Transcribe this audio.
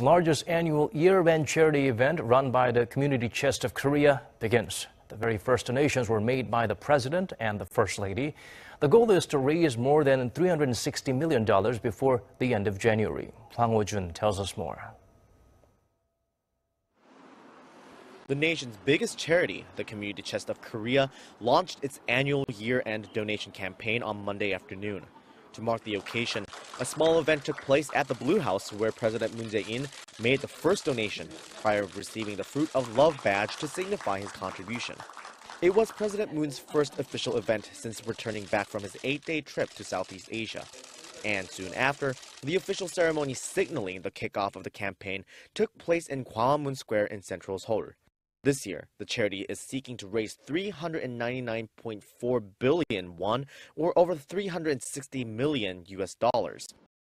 largest annual year-end charity event run by the Community Chest of Korea begins. The very first donations were made by the President and the First Lady. The goal is to raise more than $360 million before the end of January. Hwang Ho-jun tells us more. The nation's biggest charity, the Community Chest of Korea, launched its annual year-end donation campaign on Monday afternoon. To mark the occasion, a small event took place at the Blue House where President Moon Jae-in made the first donation prior to receiving the Fruit of Love badge to signify his contribution. It was President Moon's first official event since returning back from his eight-day trip to Southeast Asia. And soon after, the official ceremony signaling the kickoff of the campaign took place in Gwanghwamun Square in central Seoul. This year, the charity is seeking to raise 399.4 billion won, or over 360 million US dollars.